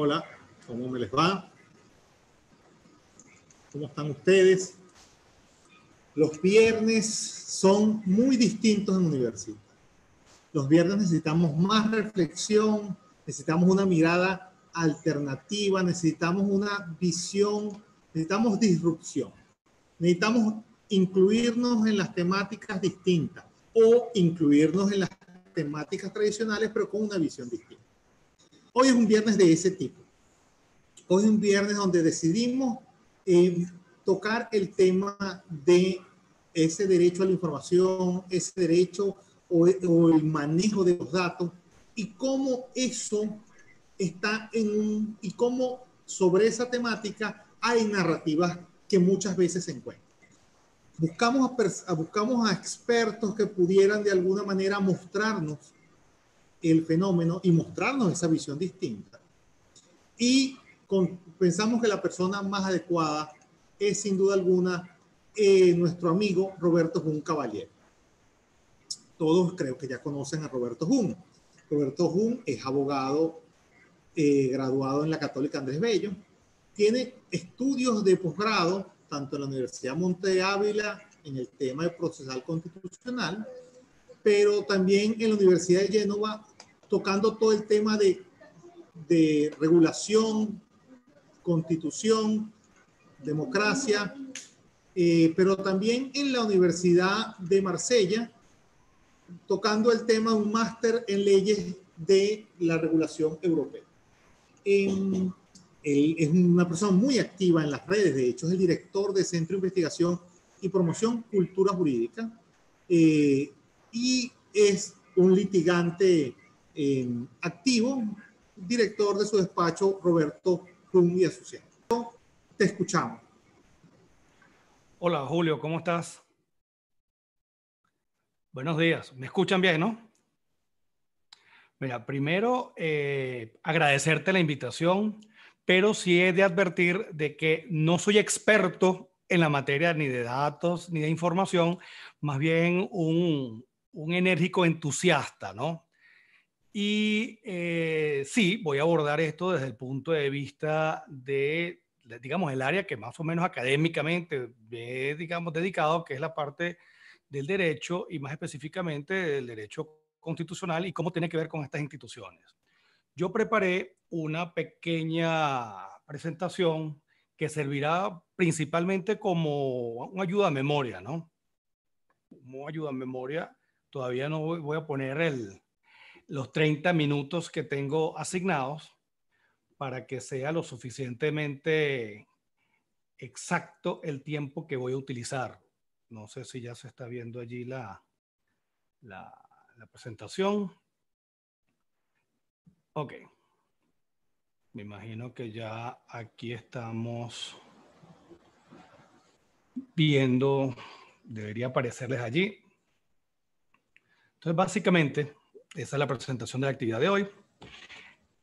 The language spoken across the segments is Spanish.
Hola, ¿cómo me les va? ¿Cómo están ustedes? Los viernes son muy distintos en universidad. Los viernes necesitamos más reflexión, necesitamos una mirada alternativa, necesitamos una visión, necesitamos disrupción. Necesitamos incluirnos en las temáticas distintas o incluirnos en las temáticas tradicionales, pero con una visión distinta. Hoy es un viernes de ese tipo. Hoy es un viernes donde decidimos eh, tocar el tema de ese derecho a la información, ese derecho o, o, el manejo de los datos y cómo eso está en un, y cómo sobre esa temática hay narrativas que muchas veces se encuentran. Buscamos a, buscamos a expertos que pudieran de alguna manera mostrarnos el fenómeno y mostrarnos esa visión distinta. Y pensamos que la persona más adecuada es sin duda alguna eh, nuestro amigo Roberto Jun Caballero. Todos creo que ya conocen a Roberto Jun. Roberto Jun es abogado eh, graduado en la Católica Andrés Bello. Tiene estudios de posgrado tanto en la Universidad Monte Ávila en el tema de procesal constitucional, pero también en la Universidad de Génova tocando todo el tema de, de regulación, constitución, democracia, eh, pero también en la Universidad de Marsella, tocando el tema de un máster en leyes de la regulación europea. En, él es una persona muy activa en las redes, de hecho es el director del Centro de Investigación y Promoción Cultura Jurídica eh, y es un litigante eh, activo, director de su despacho Roberto Jung y Asociado. Te escuchamos. Hola Julio, ¿cómo estás? Buenos días, ¿me escuchan bien, no? Mira, primero eh, agradecerte la invitación pero sí he de advertir de que no soy experto en la materia ni de datos ni de información, más bien un, un enérgico entusiasta, ¿no? Y eh, sí, voy a abordar esto desde el punto de vista de, digamos, el área que más o menos académicamente he, digamos, dedicado, que es la parte del derecho y más específicamente del derecho constitucional y cómo tiene que ver con estas instituciones. Yo preparé una pequeña presentación que servirá principalmente como una ayuda a memoria, ¿no? Como ayuda a memoria, todavía no voy, a poner los 30 minutos que tengo asignados para que sea lo suficientemente exacto el tiempo que voy a utilizar. No sé si ya se está viendo allí la, la, la presentación. Ok. Me imagino que ya aquí estamos viendo, debería aparecerles allí. Entonces, básicamente, esa es la presentación de la actividad de hoy.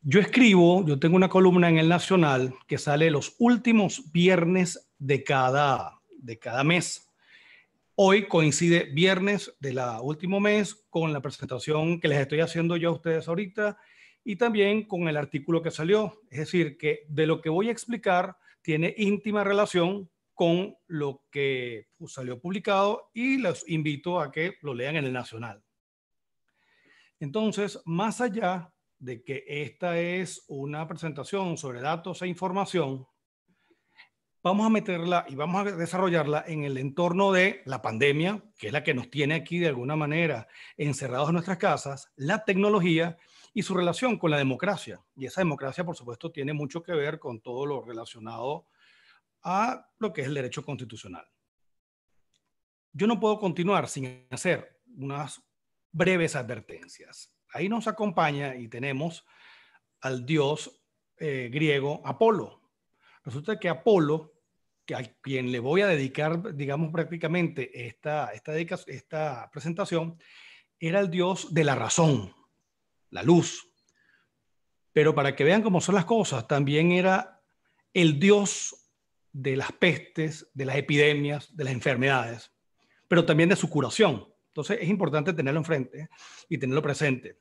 Yo escribo, yo tengo una columna en el Nacional que sale los últimos viernes de cada, de cada mes. Hoy coincide viernes del último mes con la presentación que les estoy haciendo yo a ustedes ahorita y también con el artículo que salió. Es decir, que de lo que voy a explicar tiene íntima relación con lo que salió publicado y los invito a que lo lean en el Nacional. Entonces, más allá de que esta es una presentación sobre datos e información, vamos a meterla y vamos a desarrollarla en el entorno de la pandemia, que es la que nos tiene aquí de alguna manera encerrados en nuestras casas, la tecnología y su relación con la democracia. Y esa democracia, por supuesto, tiene mucho que ver con todo lo relacionado a lo que es el derecho constitucional. Yo no puedo continuar sin hacer unas breves advertencias. Ahí nos acompaña y tenemos al dios eh, griego Apolo. Resulta que Apolo, que a quien le voy a dedicar, digamos, prácticamente esta, esta, esta presentación, era el dios de la razón, la luz. Pero para que vean cómo son las cosas, también era el dios de las pestes, de las epidemias, de las enfermedades, pero también de su curación. Entonces es importante tenerlo enfrente y tenerlo presente.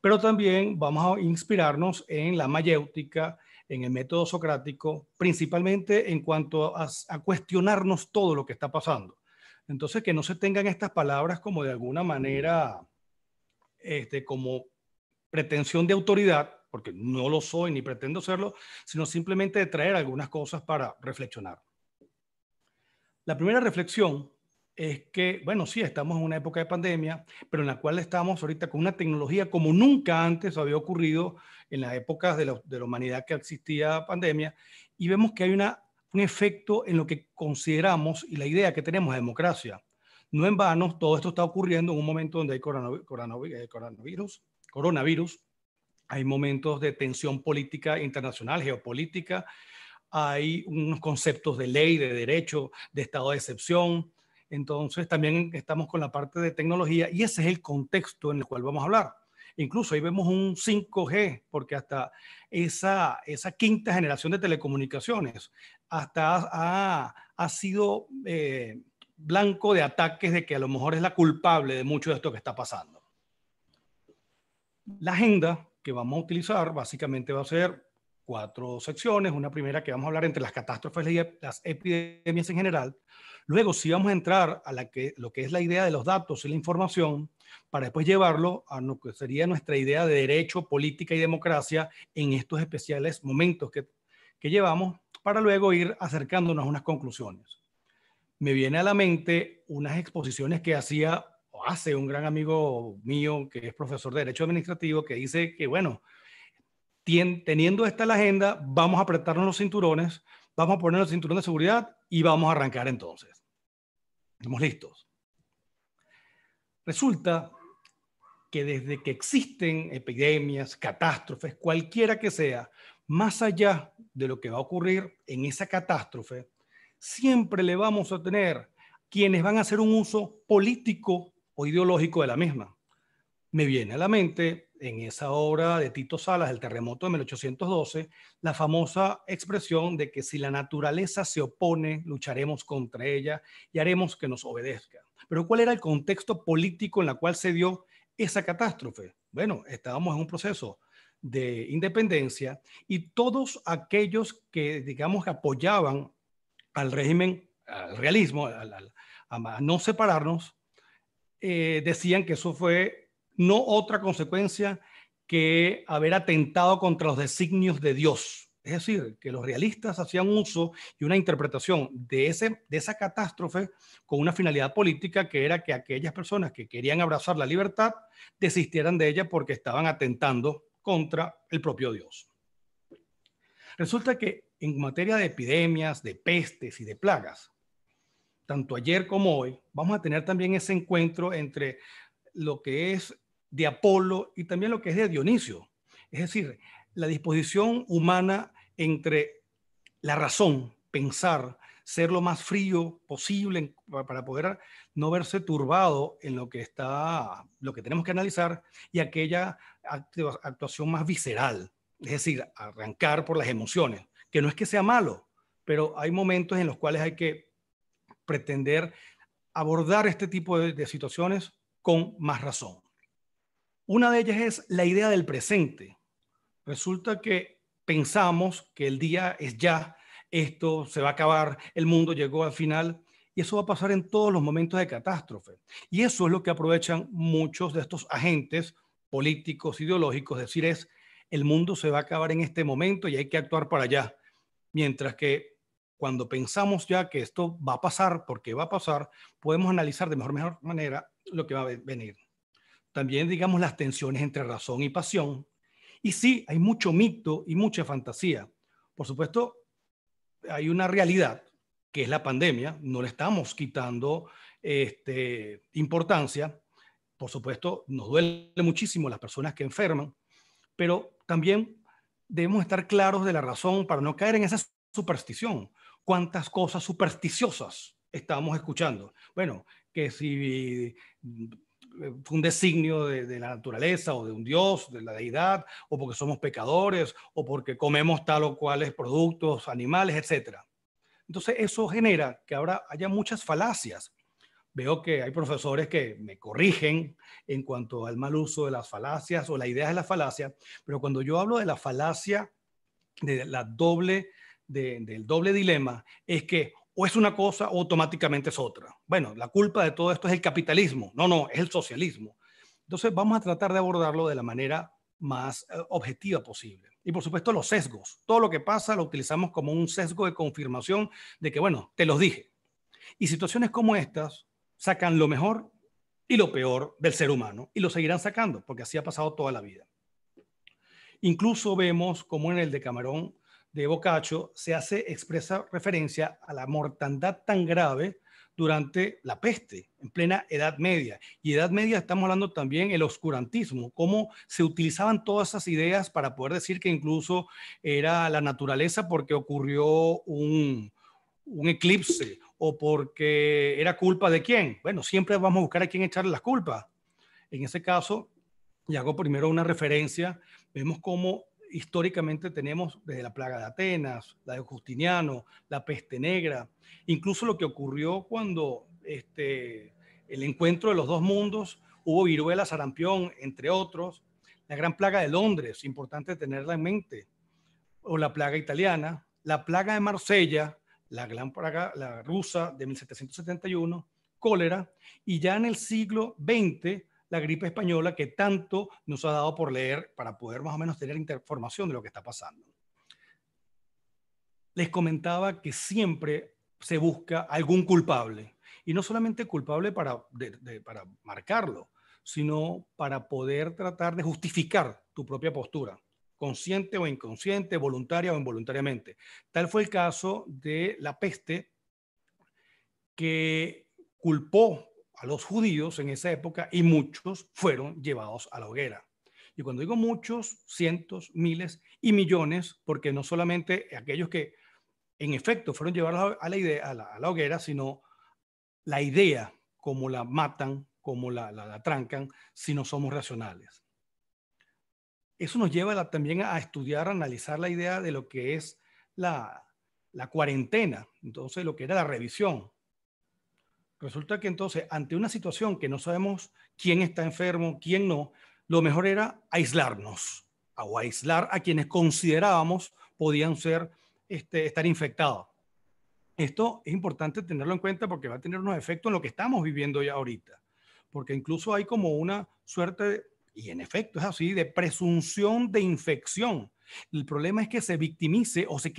Pero también vamos a inspirarnos en la mayéutica, en el método socrático, principalmente en cuanto a, cuestionarnos todo lo que está pasando. Entonces, que no se tengan estas palabras como de alguna manera, este, como pretensión de autoridad, porque no lo soy ni pretendo serlo, sino simplemente de traer algunas cosas para reflexionar. La primera reflexión es que, bueno, sí, estamos en una época de pandemia, pero en la cual estamos ahorita con una tecnología como nunca antes había ocurrido en las épocas de la, de la humanidad que existía pandemia, y vemos que hay una, un efecto en lo que consideramos y la idea que tenemos de democracia. No en vano, todo esto está ocurriendo en un momento donde hay eh, coronavirus, coronavirus, hay momentos de tensión política internacional, geopolítica, hay unos conceptos de ley, de derecho, de estado de excepción, entonces también estamos con la parte de tecnología y ese es el contexto en el cual vamos a hablar. Incluso ahí vemos un 5G, porque hasta esa, quinta generación de telecomunicaciones hasta ha, ha sido eh, blanco de ataques de que a lo mejor es la culpable de mucho de esto que está pasando. La agenda que vamos a utilizar básicamente va a ser cuatro secciones. Una primera que vamos a hablar entre las catástrofes y las epidemias en general. Luego, si vamos a entrar a la que, lo que es la idea de los datos y la información, para después llevarlo a lo que sería nuestra idea de derecho, política y democracia en estos especiales momentos que, que llevamos, para luego ir acercándonos a unas conclusiones. Me viene a la mente unas exposiciones que hacía o hace un gran amigo mío que es profesor de Derecho Administrativo, que dice que, bueno, teniendo esta la agenda, vamos a apretarnos los cinturones, vamos a poner el cinturón de seguridad y vamos a arrancar entonces. Estamos listos. Resulta que desde que existen epidemias, catástrofes, cualquiera que sea, más allá de lo que va a ocurrir en esa catástrofe, siempre le vamos a tener quienes van a hacer un uso político o ideológico de la misma. Me viene a la mente en esa obra de Tito Salas, El terremoto de 1812, la famosa expresión de que si la naturaleza se opone, lucharemos contra ella y haremos que nos obedezca. Pero ¿cuál era el contexto político en el cual se dio esa catástrofe? Bueno, estábamos en un proceso de independencia y todos aquellos que, digamos, apoyaban al régimen, al realismo, a no separarnos, eh, decían que eso fue no otra consecuencia que haber atentado contra los designios de Dios. Es decir, que los realistas hacían uso y una interpretación de, ese, de esa catástrofe con una finalidad política que era que aquellas personas que querían abrazar la libertad desistieran de ella porque estaban atentando contra el propio Dios. Resulta que en materia de epidemias, de pestes y de plagas, tanto ayer como hoy, vamos a tener también ese encuentro entre lo que es de Apolo y también lo que es de Dionisio. Es decir, la disposición humana entre la razón, pensar, ser lo más frío posible para poder no verse turbado en lo que está, lo que tenemos que analizar y aquella actuación más visceral, es decir, arrancar por las emociones, que no es que sea malo, pero hay momentos en los cuales hay que pretender abordar este tipo de situaciones con más razón. Una de ellas es la idea del presente. Resulta que pensamos que el día es ya, esto se va a acabar, el mundo llegó al final, y eso va a pasar en todos los momentos de catástrofe. Y eso es lo que aprovechan muchos de estos agentes políticos, ideológicos, decir, es el mundo se va a acabar en este momento y hay que actuar para allá. Mientras que cuando pensamos ya que esto va a pasar, porque va a pasar, podemos analizar de mejor manera lo que va a venir también, digamos, las tensiones entre razón y pasión. Y sí, hay mucho mito y mucha fantasía. Por supuesto, hay una realidad, que es la pandemia, no le estamos quitando este, importancia. Por supuesto, nos duele muchísimo las personas que enferman, pero también debemos estar claros de la razón para no caer en esa superstición. ¿Cuántas cosas supersticiosas estamos escuchando? Bueno, que si un designio de, la naturaleza o de un dios, de la deidad, o porque somos pecadores, o porque comemos tal o cuales productos, animales, etc. Entonces eso genera que ahora haya muchas falacias. Veo que hay profesores que me corrigen en cuanto al mal uso de las falacias o la idea de la falacia, pero cuando yo hablo de la falacia de la doble, del doble dilema es que o es una cosa o automáticamente es otra. Bueno, la culpa de todo esto es el capitalismo. No, no, es el socialismo. Entonces vamos a tratar de abordarlo de la manera más eh, objetiva posible. Y por supuesto los sesgos. Todo lo que pasa lo utilizamos como un sesgo de confirmación de que, bueno, te los dije. Y situaciones como estas sacan lo mejor y lo peor del ser humano y lo seguirán sacando porque así ha pasado toda la vida. Incluso vemos como en el de Camarón de Boccaccio se hace expresa referencia a la mortandad tan grave durante la peste, en plena Edad Media. Y Edad Media estamos hablando también el oscurantismo, cómo se utilizaban todas esas ideas para poder decir que incluso era la naturaleza porque ocurrió un, un eclipse o porque era culpa de quién. Bueno, siempre vamos a buscar a quién echarle las culpas. En ese caso, y hago primero una referencia, vemos cómo históricamente tenemos desde la plaga de Atenas, la de Justiniano, la peste negra, incluso lo que ocurrió cuando este, el encuentro de los dos mundos, hubo viruela, sarampión, entre otros, la gran plaga de Londres, importante tenerla en mente, o la plaga italiana, la plaga de Marsella, la gran plaga la rusa de 1771, cólera, y ya en el siglo XX la gripe española que tanto nos ha dado por leer para poder más o menos tener información de lo que está pasando. Les comentaba que siempre se busca algún culpable, y no solamente culpable para, para marcarlo, sino para poder tratar de justificar tu propia postura, consciente o inconsciente, voluntaria o involuntariamente. Tal fue el caso de la peste que culpó a los judíos en esa época y muchos fueron llevados a la hoguera. Y cuando digo muchos, cientos, miles y millones, porque no solamente aquellos que en efecto fueron llevados a la, idea, a la, hoguera, sino la idea, como la matan, como la, la, trancan, si no somos racionales. Eso nos lleva también a estudiar, a analizar la idea de lo que es la, la cuarentena, entonces lo que era la revisión, Resulta que entonces, ante una situación que no sabemos quién está enfermo, quién no, lo mejor era aislarnos o aislar a quienes considerábamos podían ser, este, estar infectados. Esto es importante tenerlo en cuenta porque va a tener unos efectos en lo que estamos viviendo ya ahorita. Porque incluso hay como una suerte, y en efecto es así, de presunción de infección. El problema es que se victimice o se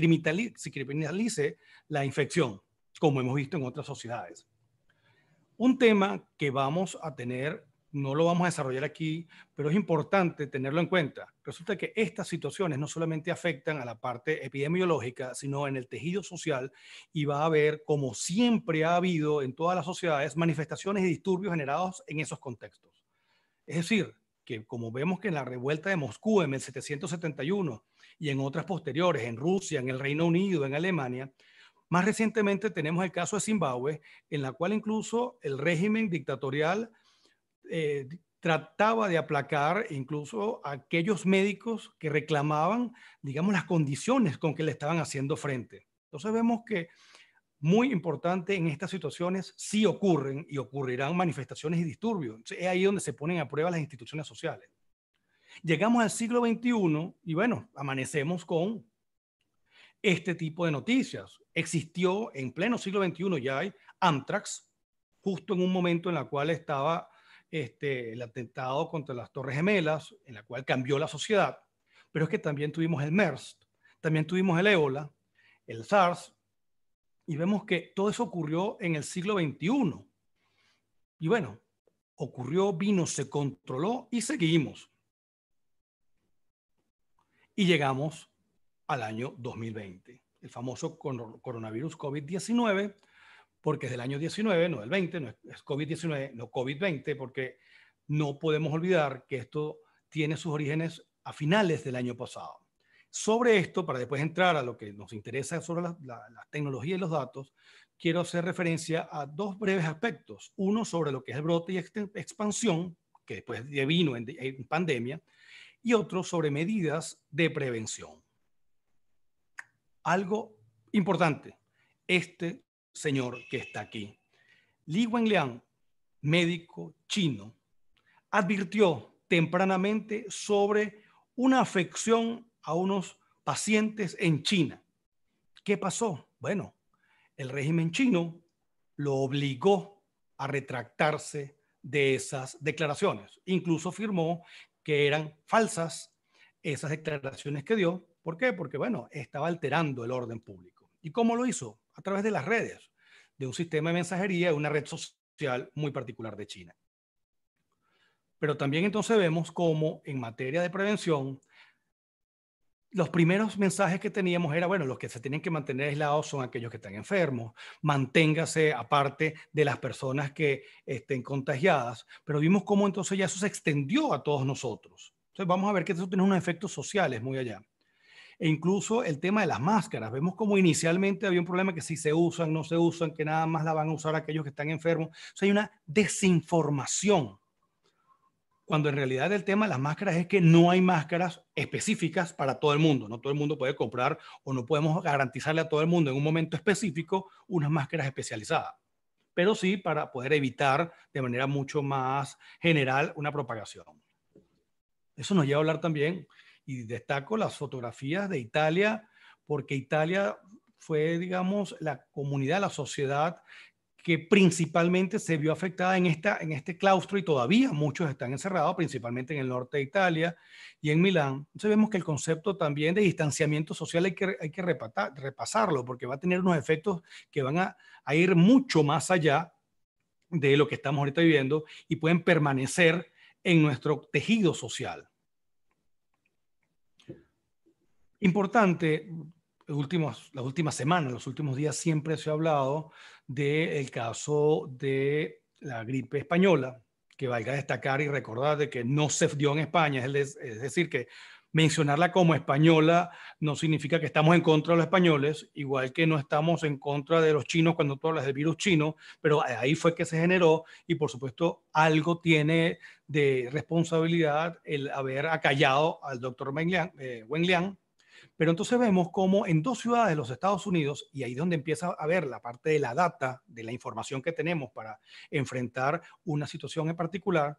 se criminalice la infección, como hemos visto en otras sociedades. Un tema que vamos a tener, no lo vamos a desarrollar aquí, pero es importante tenerlo en cuenta. Resulta que estas situaciones no solamente afectan a la parte epidemiológica, sino en el tejido social y va a haber, como siempre ha habido en todas las sociedades, manifestaciones y disturbios generados en esos contextos. Es decir, que como vemos que en la revuelta de Moscú en 1771 y en otras posteriores, en Rusia, en el Reino Unido, en Alemania, más recientemente tenemos el caso de Zimbabue, en la cual incluso el régimen dictatorial eh, trataba de aplacar incluso a aquellos médicos que reclamaban, digamos, las condiciones con que le estaban haciendo frente. Entonces vemos que muy importante en estas situaciones sí ocurren y ocurrirán manifestaciones y disturbios. Es ahí donde se ponen a prueba las instituciones sociales. Llegamos al siglo XXI y bueno, amanecemos con este tipo de noticias. Existió en pleno siglo XXI ya hay Amtrax, justo en un momento en el cual estaba este, el atentado contra las Torres Gemelas, en la cual cambió la sociedad. Pero es que también tuvimos el MERS, también tuvimos el ébola, el SARS, y vemos que todo eso ocurrió en el siglo XXI. Y bueno, ocurrió, vino, se controló y seguimos. Y llegamos al año 2020, el famoso coronavirus COVID-19, porque es del año 19, no del 20, no es COVID-19, no COVID-20, porque no podemos olvidar que esto tiene sus orígenes a finales del año pasado. Sobre esto, para después entrar a lo que nos interesa sobre la, la, tecnología y los datos, quiero hacer referencia a dos breves aspectos. Uno sobre lo que es el brote y expansión, que después vino en, en pandemia, y otro sobre medidas de prevención algo importante. Este señor que está aquí, Li Wenliang, médico chino, advirtió tempranamente sobre una afección a unos pacientes en China. ¿Qué pasó? Bueno, el régimen chino lo obligó a retractarse de esas declaraciones. Incluso afirmó que eran falsas esas declaraciones que dio. ¿Por qué? Porque, bueno, estaba alterando el orden público. ¿Y cómo lo hizo? A través de las redes, de un sistema de mensajería, de una red social muy particular de China. Pero también entonces vemos cómo en materia de prevención los primeros mensajes que teníamos era, bueno, los que se tienen que mantener aislados son aquellos que están enfermos, manténgase aparte de las personas que estén contagiadas, pero vimos cómo entonces ya eso se extendió a todos nosotros. Entonces vamos a ver que eso tiene unos efectos sociales muy allá. E incluso el tema de las máscaras, vemos como inicialmente había un problema que si se usan, no se usan, que nada más la van a usar aquellos que están enfermos. O hay una desinformación cuando en realidad el tema de las máscaras es que no hay máscaras específicas para todo el mundo. No todo el mundo puede comprar o no podemos garantizarle a todo el mundo en un momento específico unas máscaras especializadas, pero sí para poder evitar de manera mucho más general una propagación. Eso nos lleva a hablar también, y destaco las fotografías de Italia, porque Italia fue, digamos, la comunidad, la sociedad que principalmente se vio afectada en, esta, en este claustro y todavía muchos están encerrados, principalmente en el norte de Italia y en Milán. Entonces vemos que el concepto también de distanciamiento social hay que, hay que repasarlo porque va a tener unos efectos que van a, a ir mucho más allá de lo que estamos ahorita viviendo y pueden permanecer en nuestro tejido social. Importante, últimos, las últimas semanas, los últimos días siempre se ha hablado del caso de la gripe española, que valga destacar y recordar de que no se dio en España, es, decir, que mencionarla como española no significa que estamos en contra de los españoles, igual que no estamos en contra de los chinos cuando tú hablas del virus chino, pero ahí fue que se generó y por supuesto algo tiene de responsabilidad el haber acallado al doctor Wen Liang, eh, Liang pero entonces vemos cómo en dos ciudades de los Estados Unidos, y ahí es donde empieza a ver la parte de la data, de la información que tenemos para enfrentar una situación en particular,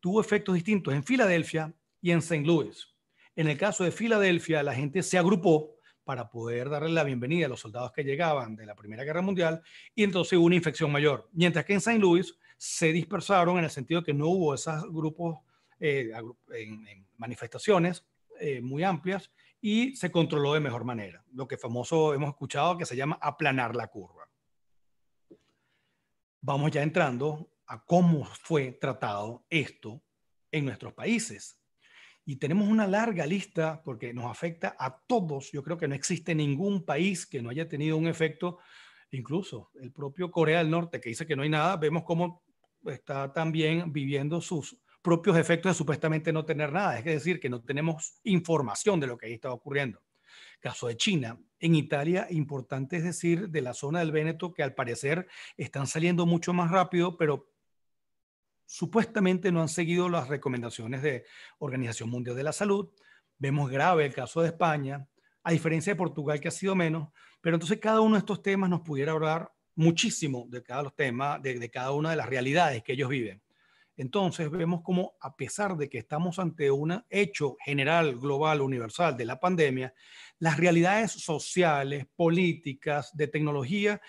tuvo efectos distintos en Filadelfia y en St. Louis. En el caso de Filadelfia, la gente se agrupó para poder darle la bienvenida a los soldados que llegaban de la Primera Guerra Mundial y entonces hubo una infección mayor. Mientras que en St. Louis se dispersaron en el sentido que no hubo esos grupos eh, en, manifestaciones eh, muy amplias y se controló de mejor manera. Lo que famoso hemos escuchado que se llama aplanar la curva. Vamos ya entrando a cómo fue tratado esto en nuestros países. Y tenemos una larga lista porque nos afecta a todos. Yo creo que no existe ningún país que no haya tenido un efecto, incluso el propio Corea del Norte, que dice que no hay nada, vemos cómo está también viviendo sus propios efectos de supuestamente no tener nada, es decir, que no tenemos información de lo que ahí está ocurriendo. Caso de China. En Italia, importante es decir, de la zona del Véneto, que al parecer están saliendo mucho más rápido, pero supuestamente no han seguido las recomendaciones de Organización Mundial de la Salud. Vemos grave el caso de España, a diferencia de Portugal, que ha sido menos, pero entonces cada uno de estos temas nos pudiera hablar muchísimo de cada los temas, de, de cada una de las realidades que ellos viven. Entonces vemos como a pesar de que estamos ante un hecho general, global, universal de la pandemia, las realidades sociales, políticas, de tecnología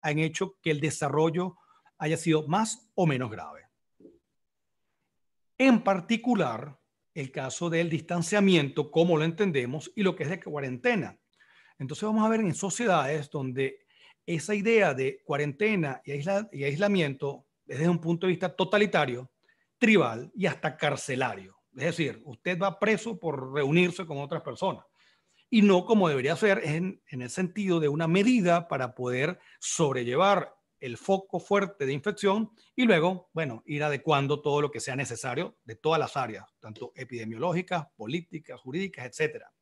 han hecho que el desarrollo haya sido más o menos grave. En particular, el caso del distanciamiento, como lo entendemos, y lo que es de cuarentena. Entonces vamos a ver en sociedades donde esa idea de cuarentena y, aislamiento desde un punto de vista totalitario, tribal y hasta carcelario. Es decir, usted va preso por reunirse con otras personas y no como debería ser en, en el sentido de una medida para poder sobrellevar el foco fuerte de infección y luego, bueno, ir adecuando todo lo que sea necesario de todas las áreas, tanto epidemiológicas, políticas, jurídicas, etcétera.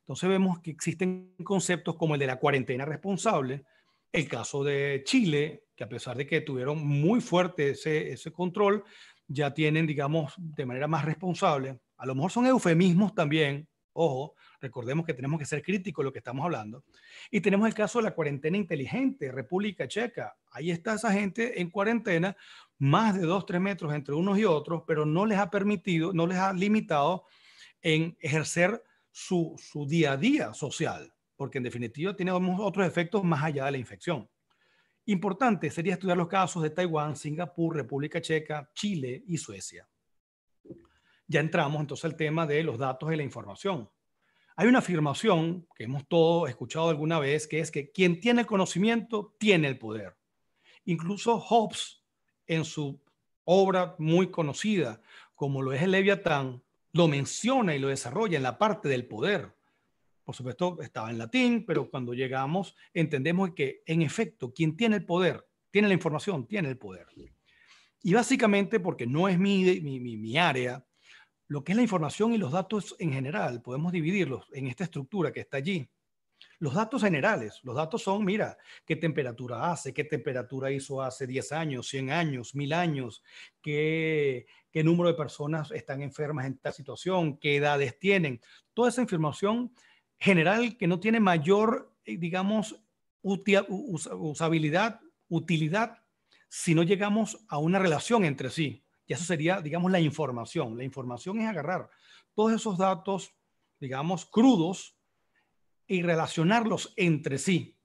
Entonces vemos que existen conceptos como el de la cuarentena responsable, el caso de Chile, que a pesar de que tuvieron muy fuerte ese, ese control, ya tienen, digamos, de manera más responsable. A lo mejor son eufemismos también, ojo, recordemos que tenemos que ser críticos de lo que estamos hablando. Y tenemos el caso de la cuarentena inteligente, República Checa. Ahí está esa gente en cuarentena, más de dos, tres metros entre unos y otros, pero no les ha permitido, no les ha limitado en ejercer su, su día a día social, porque en definitiva tiene otros efectos más allá de la infección. Importante sería estudiar los casos de Taiwán, Singapur, República Checa, Chile y Suecia. Ya entramos entonces al tema de los datos y la información. Hay una afirmación que hemos todos escuchado alguna vez, que es que quien tiene conocimiento tiene el poder. Incluso Hobbes, en su obra muy conocida, como lo es el Leviatán, lo menciona y lo desarrolla en la parte del poder. Por supuesto, estaba en latín, pero cuando llegamos entendemos que, en efecto, quien tiene el poder, tiene la información, tiene el poder. Y básicamente, porque no es mi, mi, mi, área, lo que es la información y los datos en general, podemos dividirlos en esta estructura que está allí. Los datos generales, los datos son, mira, qué temperatura hace, qué temperatura hizo hace 10 años, 100 años, 1000 años, qué, qué número de personas están enfermas en esta situación, qué edades tienen. Toda esa información general que no tiene mayor, eh, digamos, usabilidad, utilidad, si no llegamos a una relación entre sí. Y eso sería, digamos, la información. La información es agarrar todos esos datos, digamos, crudos y relacionarlos entre sí.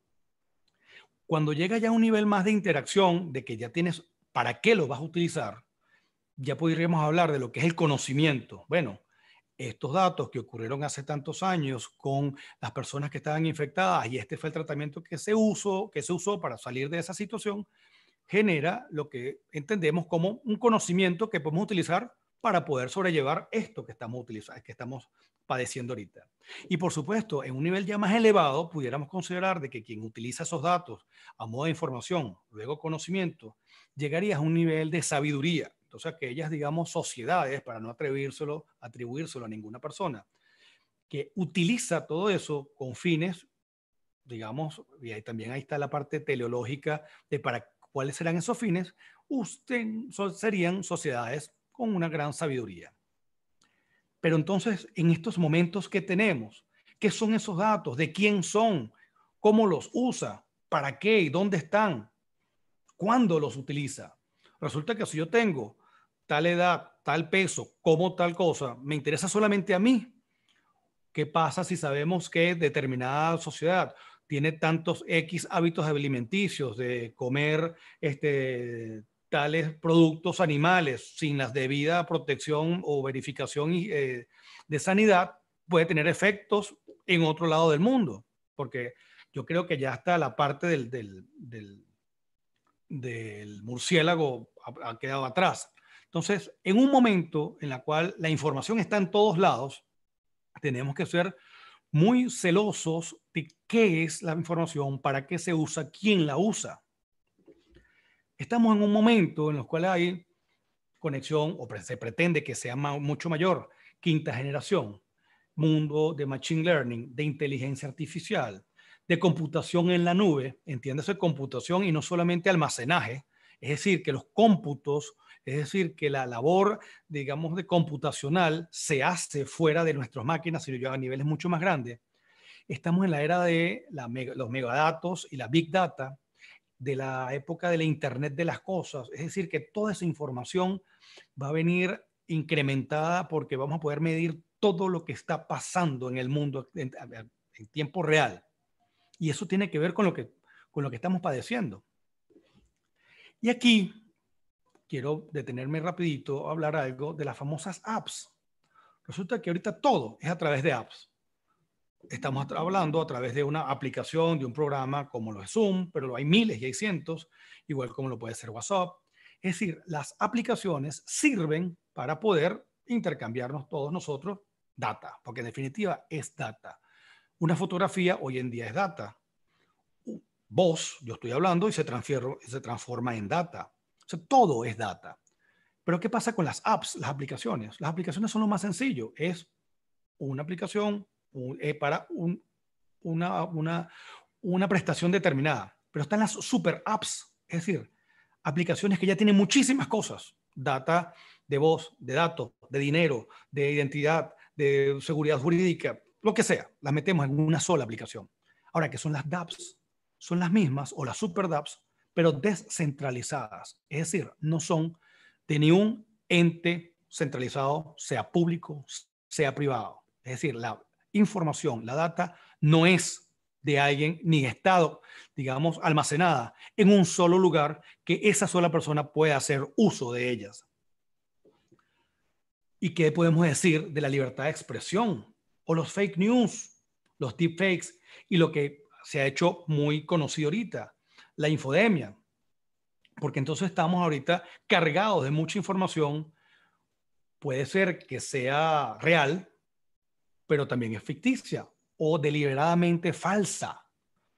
Cuando llega ya a un nivel más de interacción, de que ya tienes para qué lo vas a utilizar, ya podríamos hablar de lo que es el conocimiento. Bueno, estos datos que ocurrieron hace tantos años con las personas que estaban infectadas y este fue el tratamiento que se usó, que se usó para salir de esa situación, genera lo que entendemos como un conocimiento que podemos utilizar para poder sobrellevar esto que estamos utilizando, que estamos padeciendo ahorita. Y por supuesto, en un nivel ya más elevado, pudiéramos considerar de que quien utiliza esos datos a modo de información, luego conocimiento, llegaría a un nivel de sabiduría entonces, aquellas, digamos, sociedades, para no atribuírselo, atribuírselo a ninguna persona, que utiliza todo eso con fines, digamos, y ahí también ahí está la parte teleológica de para cuáles serán esos fines, usted, serían sociedades con una gran sabiduría. Pero entonces, en estos momentos que tenemos, ¿qué son esos datos? ¿De quién son? ¿Cómo los usa? ¿Para qué? ¿Y dónde están? ¿Cuándo los utiliza? Resulta que si yo tengo tal edad, tal peso, como tal cosa, me interesa solamente a mí. ¿Qué pasa si sabemos que determinada sociedad tiene tantos X hábitos alimenticios de comer este, tales productos animales sin la debida protección o verificación eh, de sanidad? Puede tener efectos en otro lado del mundo, porque yo creo que ya está la parte del, del, del, murciélago ha quedado atrás. Entonces, en un momento en el cual la información está en todos lados, tenemos que ser muy celosos de qué es la información, para qué se usa, quién la usa. Estamos en un momento en el cual hay conexión, o se pretende que sea mucho mayor, quinta generación, mundo de machine learning, de inteligencia artificial, de computación en la nube, entiéndase computación y no solamente almacenaje, es decir, que los cómputos es decir, que la labor, digamos, de computacional se hace fuera de nuestras máquinas, sino ya a niveles mucho más grandes. Estamos en la era de los megadatos y la big data, de la época de la Internet de las cosas. Es decir, que toda esa información va a venir incrementada porque vamos a poder medir todo lo que está pasando en el mundo en, en tiempo real. Y eso tiene que ver con lo que, con lo que estamos padeciendo. Y aquí quiero detenerme rapidito a hablar algo de las famosas apps. Resulta que ahorita todo es a través de apps. Estamos hablando a través de una aplicación, de un programa como lo es Zoom, pero hay miles y hay cientos, igual como lo puede ser WhatsApp. Es decir, las aplicaciones sirven para poder intercambiarnos todos nosotros data, porque en definitiva es data. Una fotografía hoy en día es data. Voz, yo estoy hablando y se, se transforma en data todo es data. Pero ¿qué pasa con las apps, las aplicaciones? Las aplicaciones son lo más sencillo. Es una aplicación eh, para una, una, una prestación determinada. Pero están las super apps, es decir, aplicaciones que ya tienen muchísimas cosas. Data de voz, de datos, de dinero, de identidad, de seguridad jurídica, lo que sea. Las metemos en una sola aplicación. Ahora, ¿qué son las dApps? Son las mismas o las super dApps pero descentralizadas. Es decir, no son de ningún ente centralizado, sea público, sea privado. Es decir, información, la data, no es de alguien ni estado, digamos, almacenada en un solo lugar que esa sola persona pueda hacer uso de ellas. ¿Y qué podemos decir de la libertad de expresión o los fake news, los deepfakes y lo que se ha hecho muy conocido ahorita, la infodemia? Porque entonces estamos ahorita cargados de mucha información. Puede ser que sea real, pero también es ficticia o deliberadamente falsa.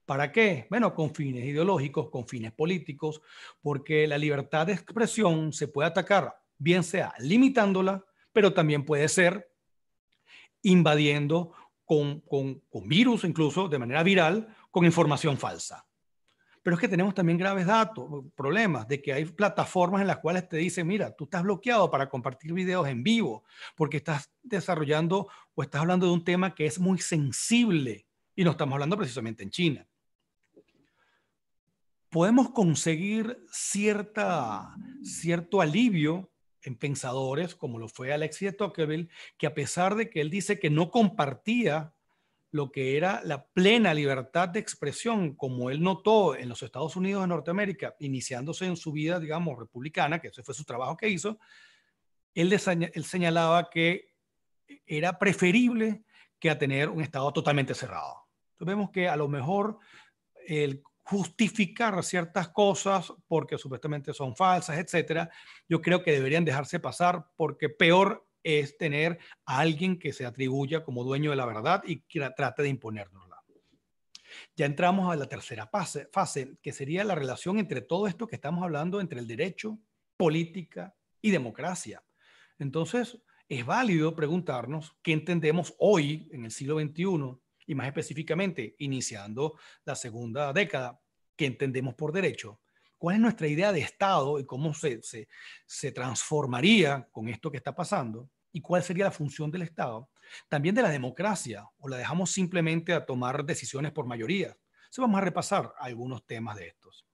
¿Para qué? Bueno, con fines ideológicos, con fines políticos, porque la libertad de expresión se puede atacar, bien sea limitándola, pero también puede ser invadiendo con, con, virus, incluso de manera viral, con información falsa. Pero es que tenemos también graves datos, problemas de que hay plataformas en las cuales te dicen, mira, tú estás bloqueado para compartir videos en vivo porque estás desarrollando o estás hablando de un tema que es muy sensible y no estamos hablando precisamente en China. Podemos conseguir cierta, cierto alivio en pensadores, como lo fue Alexis de Tocqueville, que a pesar de que él dice que no compartía lo que era la plena libertad de expresión, como él notó en los Estados Unidos de Norteamérica, iniciándose en su vida, digamos, republicana, que ese fue su trabajo que hizo, él, él señalaba que era preferible que a tener un Estado totalmente cerrado. Entonces vemos que a lo mejor el justificar ciertas cosas porque supuestamente son falsas, etcétera, yo creo que deberían dejarse pasar porque peor es tener a alguien que se atribuya como dueño de la verdad y que trate de imponérnosla. Ya entramos a la tercera fase, fase, que sería la relación entre todo esto que estamos hablando, entre el derecho, política y democracia. Entonces, es válido preguntarnos qué entendemos hoy, en el siglo XXI, y más específicamente iniciando la segunda década, qué entendemos por derecho, cuál es nuestra idea de Estado y cómo se, se, se transformaría con esto que está pasando y cuál sería la función del Estado, también de la democracia, o la dejamos simplemente a tomar decisiones por mayoría. Entonces vamos a repasar algunos temas de estos.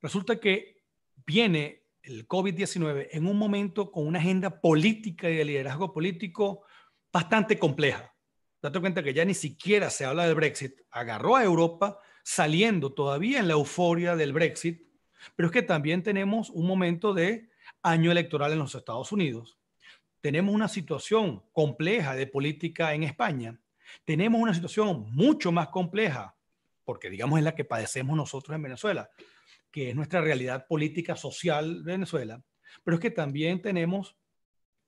Resulta que viene el COVID-19 en un momento con una agenda política y de liderazgo político bastante compleja. Date cuenta que ya ni siquiera se habla del Brexit. Agarró a Europa saliendo todavía en la euforia del Brexit, pero es que también tenemos un momento de año electoral en los Estados Unidos. Tenemos una situación compleja de política en España. Tenemos una situación mucho más compleja, porque digamos es la que padecemos nosotros en Venezuela, que es nuestra realidad política social de Venezuela, pero es que también tenemos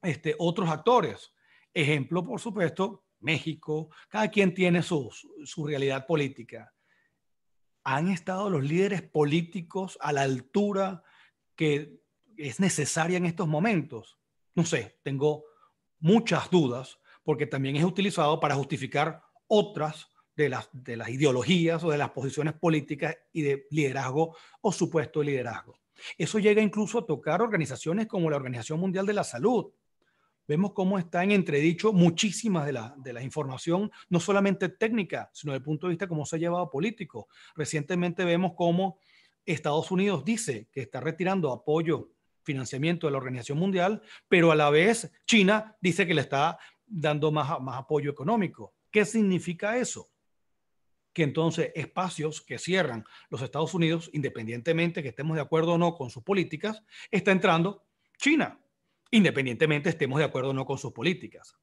este, otros actores. Ejemplo, por supuesto, México, cada quien tiene su, su realidad política han estado los líderes políticos a la altura que es necesaria en estos momentos? No sé, tengo muchas dudas porque también es utilizado para justificar otras de las, de las ideologías o de las posiciones políticas y de liderazgo o supuesto liderazgo. Eso llega incluso a tocar organizaciones como la Organización Mundial de la Salud, vemos cómo está en entredicho muchísimas de la, de la información, no solamente técnica, sino desde el punto de vista cómo se ha llevado político. Recientemente vemos cómo Estados Unidos dice que está retirando apoyo, financiamiento de la Organización Mundial, pero a la vez China dice que le está dando más, más apoyo económico. ¿Qué significa eso? que entonces espacios que cierran los Estados Unidos, independientemente que estemos de acuerdo o no con sus políticas, está entrando China independientemente estemos de acuerdo o no con sus políticas.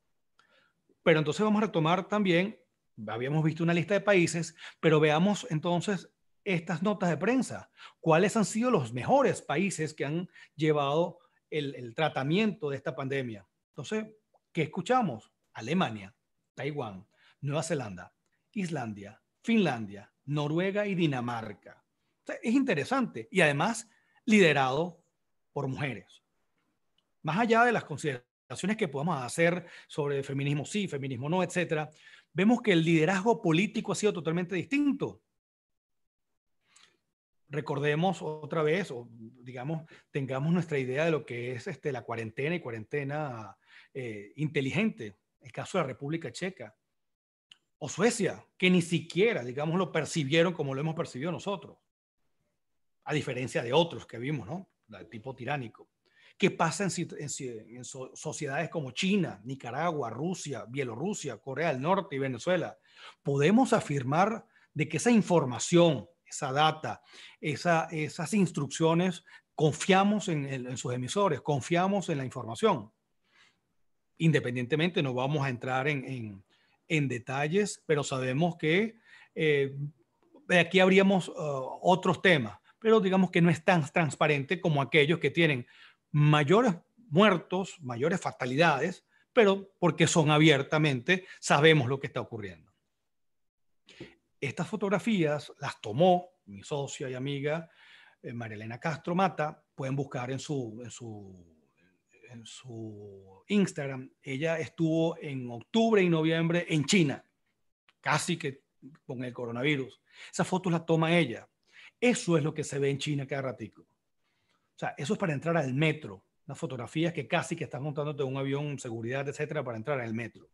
Pero entonces vamos a retomar también, habíamos visto una lista de países, pero veamos entonces estas notas de prensa. ¿Cuáles han sido los mejores países que han llevado el, tratamiento de esta pandemia? Entonces, ¿qué escuchamos? Alemania, Taiwán, Nueva Zelanda, Islandia, Finlandia, Noruega y Dinamarca. es interesante y además liderado por mujeres más allá de las consideraciones que podamos hacer sobre feminismo sí, feminismo no, etcétera, vemos que el liderazgo político ha sido totalmente distinto. Recordemos otra vez, o digamos, tengamos nuestra idea de lo que es este, la cuarentena y cuarentena eh, inteligente. El caso de la República Checa o Suecia, que ni siquiera, digamos, lo percibieron como lo hemos percibido nosotros, a diferencia de otros que vimos, ¿no? El tipo tiránico. ¿Qué pasa en, sociedades como China, Nicaragua, Rusia, Bielorrusia, Corea del Norte y Venezuela? Podemos afirmar de que esa información, esa data, esas instrucciones, confiamos en, sus emisores, confiamos en la información. Independientemente, no vamos a entrar en, detalles, pero sabemos que eh, aquí habríamos uh, otros temas, pero digamos que no es tan transparente como aquellos que tienen mayores muertos, mayores fatalidades, pero porque son abiertamente, sabemos lo que está ocurriendo. Estas fotografías las tomó mi socia y amiga eh, Castro Mata, pueden buscar en su, en su, en su Instagram. Ella estuvo en octubre y noviembre en China, casi que con el coronavirus. Esas fotos las toma ella. Eso es lo que se ve en China cada ratico. O sea, eso es para entrar al metro. Unas fotografías que casi que están montándote un avión, seguridad, etcétera, para entrar al metro.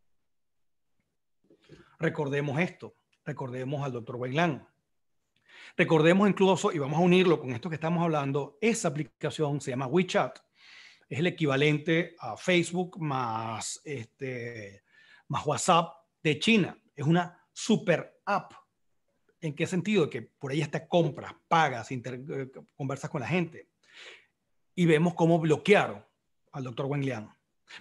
Recordemos esto. Recordemos al doctor Wei Recordemos incluso, y vamos a unirlo con esto que estamos hablando, esa aplicación se llama WeChat. Es el equivalente a Facebook más, este, más WhatsApp de China. Es una super app. ¿En qué sentido? Que por ahí está compras, pagas, eh, conversas con la gente y vemos cómo bloquearon al doctor Wen Liang.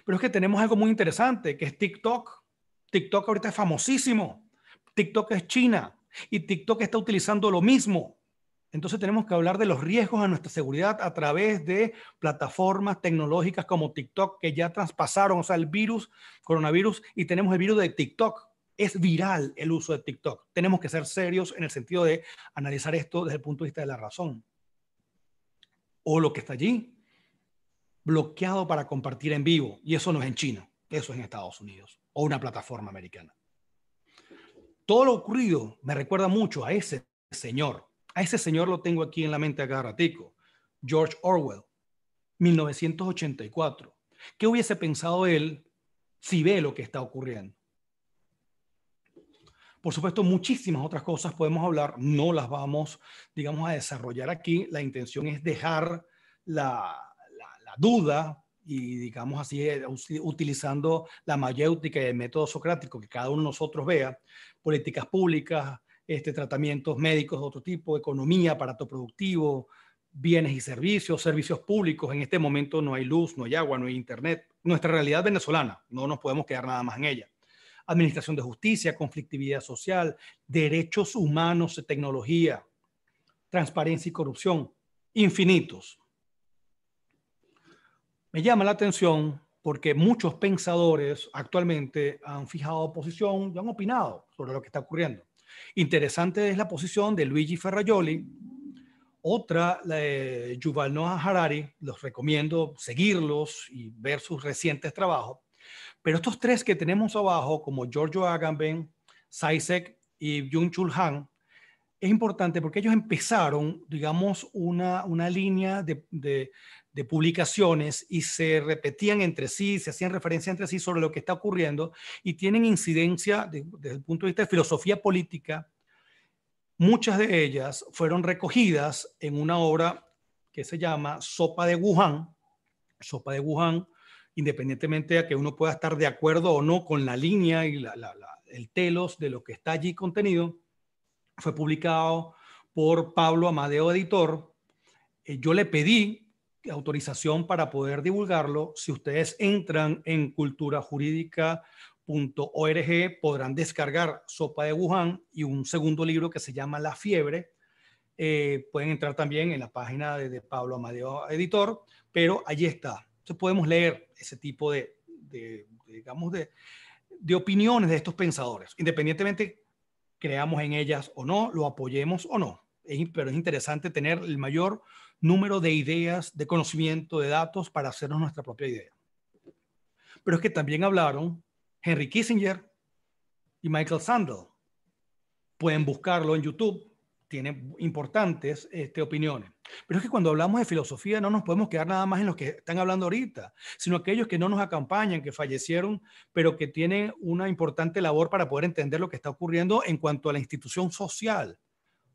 Pero es que tenemos algo muy interesante, que es TikTok. TikTok ahorita es famosísimo. TikTok es China y TikTok está utilizando lo mismo. Entonces tenemos que hablar de los riesgos a nuestra seguridad a través de plataformas tecnológicas como TikTok que ya traspasaron, o sea, el virus, coronavirus, y tenemos el virus de TikTok. Es viral el uso de TikTok. Tenemos que ser serios en el sentido de analizar esto desde el punto de vista de la razón o lo que está allí, bloqueado para compartir en vivo. Y eso no es en China, eso es en Estados Unidos o una plataforma americana. Todo lo ocurrido me recuerda mucho a ese señor. A ese señor lo tengo aquí en la mente a cada ratico. George Orwell, 1984. ¿Qué hubiese pensado él si ve lo que está ocurriendo? Por supuesto, muchísimas otras cosas podemos hablar, no las vamos, digamos, a desarrollar aquí. La intención es dejar la, duda y, digamos así, eh, utilizando la mayéutica y el método socrático que cada uno de nosotros vea, políticas públicas, este, tratamientos médicos de otro tipo, economía, aparato productivo, bienes y servicios, servicios públicos. En este momento no hay luz, no hay agua, no hay internet. Nuestra realidad venezolana, no nos podemos quedar nada más en ella administración de justicia, conflictividad social, derechos humanos, tecnología, transparencia y corrupción, infinitos. Me llama la atención porque muchos pensadores actualmente han fijado posición y han opinado sobre lo que está ocurriendo. Interesante es la posición de Luigi Ferrajoli, otra, la de Yuval Noah Harari, los recomiendo seguirlos y ver sus recientes trabajos. Pero estos tres que tenemos abajo, como Giorgio Agamben, Saisek y Jung Chul Han, es importante porque ellos empezaron, digamos, una, una línea de, de, publicaciones y se repetían entre sí, se hacían referencia entre sí sobre lo que está ocurriendo y tienen incidencia desde el punto de vista de filosofía política. Muchas de ellas fueron recogidas en una obra que se llama Sopa de Wuhan. Sopa de Wuhan independientemente de que uno pueda estar de acuerdo o no con la línea y el telos de lo que está allí contenido, fue publicado por Pablo Amadeo Editor. Eh, yo le pedí autorización para poder divulgarlo. Si ustedes entran en culturajurídica.org podrán descargar Sopa de Wuhan y un segundo libro que se llama La Fiebre. Eh, pueden entrar también en la página de, de Pablo Amadeo Editor, pero allí está. Entonces podemos leer ese tipo de, digamos, de, de opiniones de estos pensadores, independientemente creamos en ellas o no, lo apoyemos o no. pero es interesante tener el mayor número de ideas, de conocimiento, de datos para hacernos nuestra propia idea. Pero es que también hablaron Henry Kissinger y Michael Sandel. Pueden buscarlo en YouTube tiene importantes este, opiniones. Pero es que cuando hablamos de filosofía no nos podemos quedar nada más en los que están hablando ahorita, sino aquellos que no nos acompañan, que fallecieron, pero que tienen una importante labor para poder entender lo que está ocurriendo en cuanto a la institución social.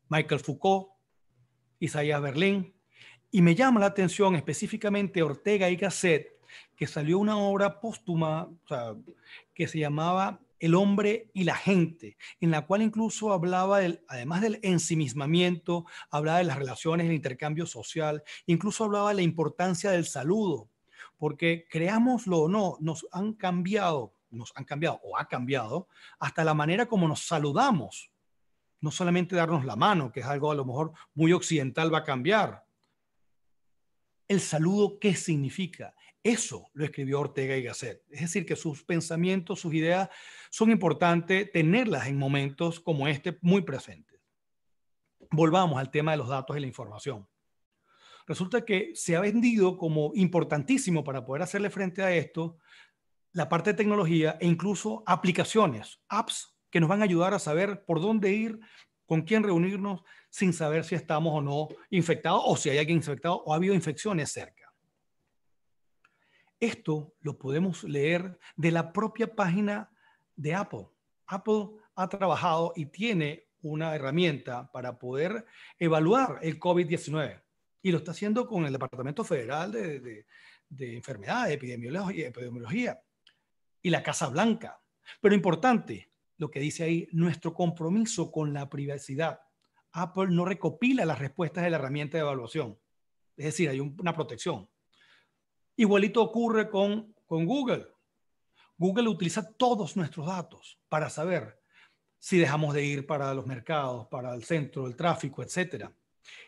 Michael Foucault, Isaiah Berlin Y me llama la atención específicamente Ortega y Gasset, que salió una obra póstuma que se llamaba El hombre y la gente, en la cual incluso hablaba, además del ensimismamiento, hablaba de las relaciones, el intercambio social, incluso hablaba de la importancia del saludo, porque creámoslo o no, nos han cambiado, nos han cambiado o ha cambiado hasta la manera como nos saludamos. No solamente darnos la mano, que es algo a lo mejor muy occidental va a cambiar. El saludo, ¿qué significa? Eso lo escribió Ortega y Gasset. Es decir, que sus pensamientos, sus ideas son importantes tenerlas en momentos como este muy presentes. Volvamos al tema de los datos y la información. Resulta que se ha vendido como importantísimo para poder hacerle frente a esto la parte de tecnología e incluso aplicaciones, apps que nos van a ayudar a saber por dónde ir, con quién reunirnos, sin saber si estamos o no infectados o si hay alguien infectado o ha habido infecciones cerca. Esto lo podemos leer de la propia página de Apple. Apple ha trabajado y tiene una herramienta para poder evaluar el COVID-19 y lo está haciendo con el Departamento Federal de, de, Enfermedades, Epidemiología, Epidemiología y la Casa Blanca. Pero importante, lo que dice ahí, nuestro compromiso con la privacidad. Apple no recopila las respuestas de la herramienta de evaluación. Es decir, hay una protección. Igualito ocurre con, con Google. Google utiliza todos nuestros datos para saber si dejamos de ir para los mercados, para el centro, el tráfico, etc.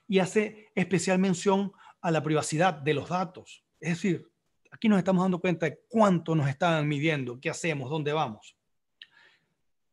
Y hace especial mención a la privacidad de los datos. Es decir, aquí nos estamos dando cuenta de cuánto nos están midiendo, qué hacemos, dónde vamos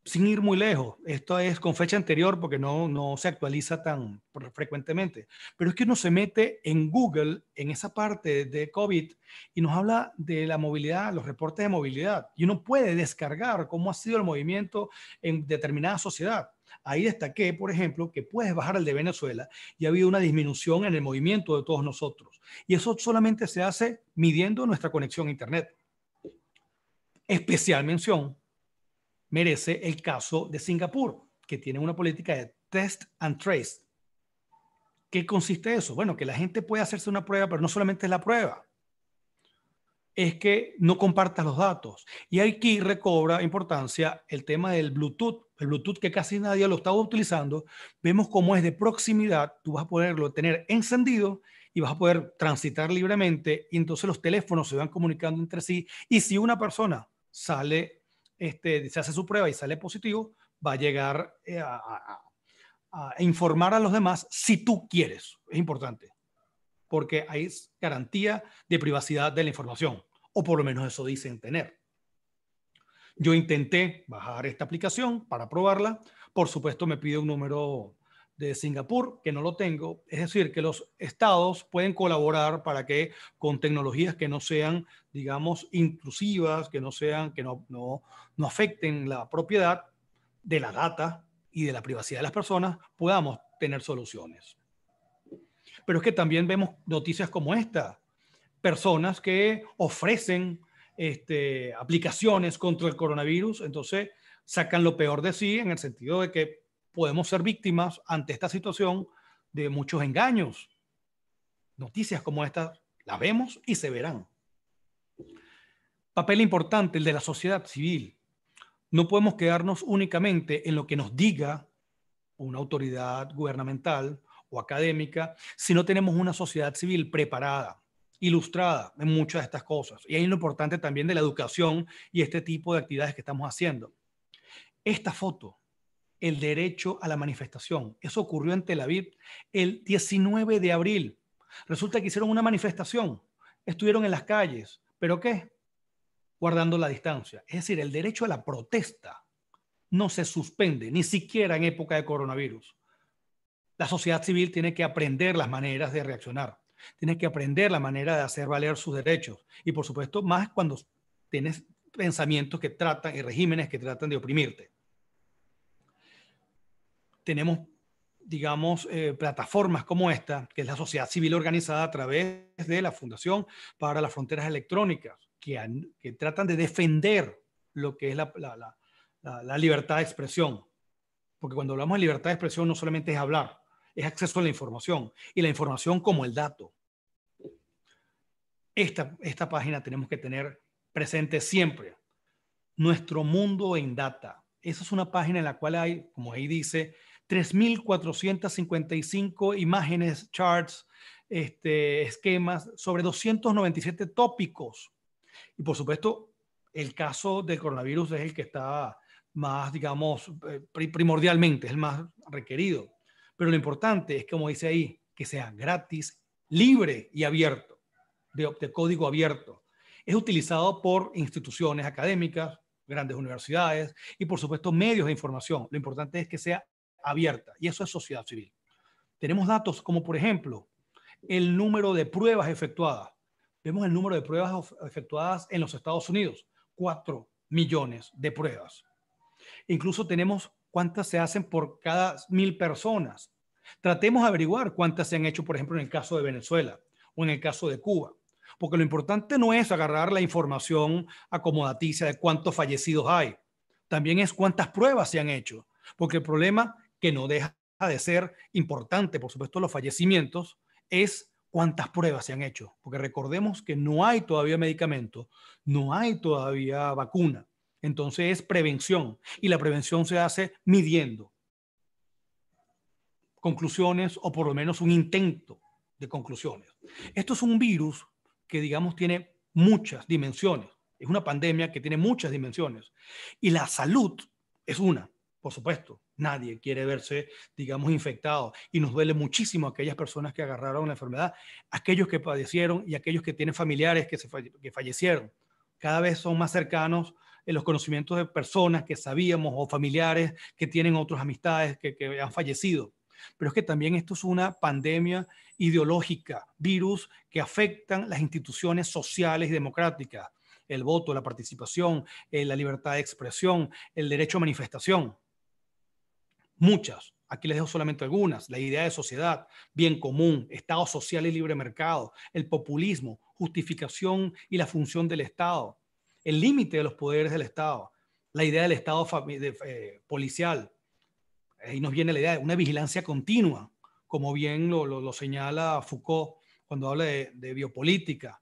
sin ir muy lejos, esto es con fecha anterior porque no, no se actualiza tan frecuentemente, pero es que uno se mete en Google, en esa parte de COVID, y nos habla de la movilidad, los reportes de movilidad, y uno puede descargar cómo ha sido el movimiento en determinada sociedad. Ahí destaqué, por ejemplo, que puedes bajar el de Venezuela y ha habido una disminución en el movimiento de todos nosotros. Y eso solamente se hace midiendo nuestra conexión a Internet. Especial mención merece el caso de Singapur, que tiene una política de test and trace. ¿Qué consiste eso? Bueno, que la gente puede hacerse una prueba, pero no solamente es la prueba. Es que no compartas los datos. Y aquí recobra importancia el tema del Bluetooth. El Bluetooth que casi nadie lo estaba utilizando. Vemos cómo es de proximidad. Tú vas a poderlo tener encendido y vas a poder transitar libremente. Y entonces los teléfonos se van comunicando entre sí. Y si una persona sale este, se hace su prueba y sale positivo, va a llegar eh, a, informar a los demás si tú quieres. Es importante, porque hay garantía de privacidad de la información, o por lo menos eso dicen tener. Yo intenté bajar esta aplicación para probarla. Por supuesto, me pide un número de Singapur, que no lo tengo. Es decir, que los estados pueden colaborar para que con tecnologías que no sean, digamos, intrusivas, que no sean, que no, no, no afecten la propiedad de la data y de la privacidad de las personas, podamos tener soluciones. Pero es que también vemos noticias como esta, personas que ofrecen este, aplicaciones contra el coronavirus, entonces sacan lo peor de sí en el sentido de que podemos ser víctimas ante esta situación de muchos engaños. Noticias como estas las vemos y se verán. Papel importante el de la sociedad civil. No podemos quedarnos únicamente en lo que nos diga una autoridad gubernamental o académica si no tenemos una sociedad civil preparada, ilustrada en muchas de estas cosas. Y ahí lo importante también de la educación y este tipo de actividades que estamos haciendo. Esta foto el derecho a la manifestación. Eso ocurrió en Tel Aviv el 19 de abril. Resulta que hicieron una manifestación, estuvieron en las calles, pero ¿qué? Guardando la distancia. Es decir, el derecho a la protesta no se suspende, ni siquiera en época de coronavirus. La sociedad civil tiene que aprender las maneras de reaccionar, tiene que aprender la manera de hacer valer sus derechos y por supuesto más cuando tienes pensamientos que tratan y regímenes que tratan de oprimirte tenemos, digamos, eh, plataformas como esta, que es la sociedad civil organizada a través de la Fundación para las Fronteras Electrónicas, que, que tratan de defender lo que es la, la, la, libertad de expresión. Porque cuando hablamos de libertad de expresión no solamente es hablar, es acceso a la información y la información como el dato. esta, esta página tenemos que tener presente siempre. Nuestro mundo en data. Esa es una página en la cual hay, como ahí dice, 3.455 imágenes, charts, este, esquemas sobre 297 tópicos. Y por supuesto, el caso del coronavirus es el que está más, digamos, eh, primordialmente, es el más requerido. Pero lo importante es, como dice ahí, que sea gratis, libre y abierto, de, de código abierto. Es utilizado por instituciones académicas, grandes universidades y, por supuesto, medios de información. Lo importante es que sea abierta y eso es sociedad civil. Tenemos datos como, por ejemplo, el número de pruebas efectuadas. Vemos el número de pruebas efectuadas en los Estados Unidos, 4 millones de pruebas. Incluso tenemos cuántas se hacen por cada mil personas. Tratemos de averiguar cuántas se han hecho, por ejemplo, en el caso de Venezuela o en el caso de Cuba. Porque lo importante no es agarrar la información acomodaticia de cuántos fallecidos hay. También es cuántas pruebas se han hecho. Porque el problema que no deja de ser importante, por supuesto, los fallecimientos, es cuántas pruebas se han hecho. Porque recordemos que no hay todavía medicamento, no hay todavía vacuna. Entonces es prevención y la prevención se hace midiendo conclusiones o por lo menos un intento de conclusiones. Esto es un virus que, digamos, tiene muchas dimensiones. Es una pandemia que tiene muchas dimensiones. Y la salud es una, por supuesto. Nadie quiere verse, digamos, infectado. Y nos duele muchísimo aquellas personas que agarraron la enfermedad, aquellos que padecieron y aquellos que tienen familiares que, se que fallecieron. Cada vez son más cercanos en los conocimientos de personas que sabíamos o familiares que tienen otras amistades que, que han fallecido. Pero es que también esto es una pandemia ideológica, virus que afectan las instituciones sociales y democráticas, el voto, la participación, eh, la libertad de expresión, el derecho a manifestación. Muchas. Aquí les dejo solamente algunas. La idea de sociedad, bien común, Estado social y libre mercado, el populismo, justificación y la función del Estado, el límite de los poderes del Estado, la idea del Estado eh, policial, ahí nos viene la idea de una vigilancia continua, como bien lo, señala Foucault cuando habla de, biopolítica,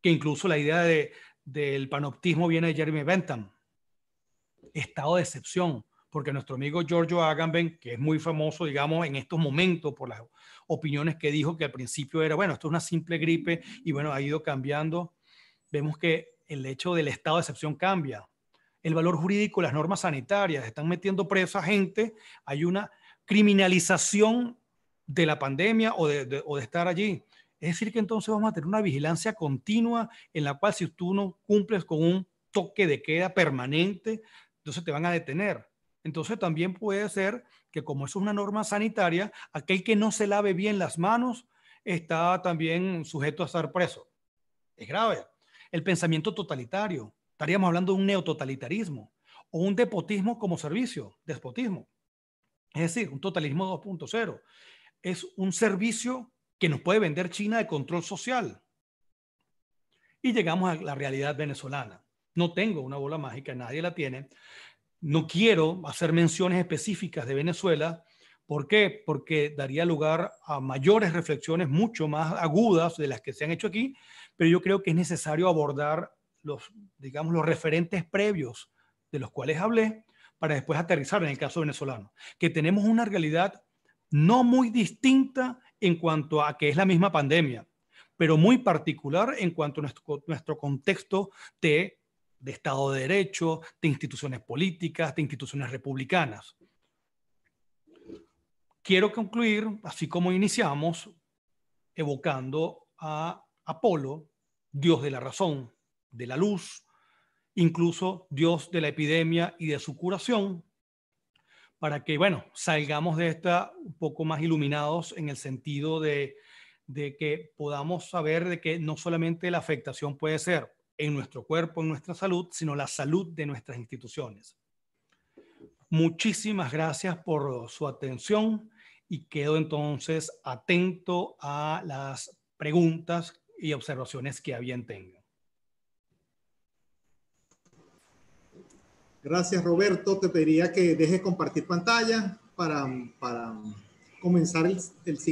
que incluso la idea de, del panoptismo viene de Jeremy Bentham. Estado de excepción, porque nuestro amigo Giorgio Agamben, que es muy famoso, digamos, en estos momentos por las opiniones que dijo que al principio era, bueno, esto es una simple gripe y bueno, ha ido cambiando, vemos que el hecho del estado de excepción cambia el valor jurídico, las normas sanitarias, están metiendo presa a gente, hay una criminalización de la pandemia o de, estar allí. Es decir, que entonces vamos a tener una vigilancia continua en la cual si tú no cumples con un toque de queda permanente, entonces te van a detener. Entonces también puede ser que como es una norma sanitaria, aquel que no se lave bien las manos está también sujeto a estar preso. Es grave. El pensamiento totalitario. Estaríamos hablando de un neototalitarismo o un depotismo como servicio, despotismo. Es decir, un totalismo 2.0. Es un servicio que nos puede vender China de control social. Y llegamos a la realidad venezolana. No tengo una bola mágica, nadie la tiene. No quiero hacer menciones específicas de Venezuela. ¿Por qué? Porque daría lugar a mayores reflexiones mucho más agudas de las que se han hecho aquí, pero yo creo que es necesario abordar los, digamos, los referentes previos de los cuales hablé para después aterrizar en el caso venezolano, que tenemos una realidad no muy distinta en cuanto a que es la misma pandemia, pero muy particular en cuanto a nuestro, nuestro contexto de, de Estado de Derecho, de instituciones políticas, de instituciones republicanas. Quiero concluir, así como iniciamos, evocando a Apolo, Dios de la razón, de la luz, incluso Dios de la epidemia y de su curación, para que, bueno, salgamos de esta un poco más iluminados en el sentido de, de que podamos saber de que no solamente la afectación puede ser en nuestro cuerpo, en nuestra salud, sino la salud de nuestras instituciones. Muchísimas gracias por su atención y quedo entonces atento a las preguntas y observaciones que a bien tengan. Gracias, Roberto. Te pediría que dejes compartir pantalla para, para comenzar el, el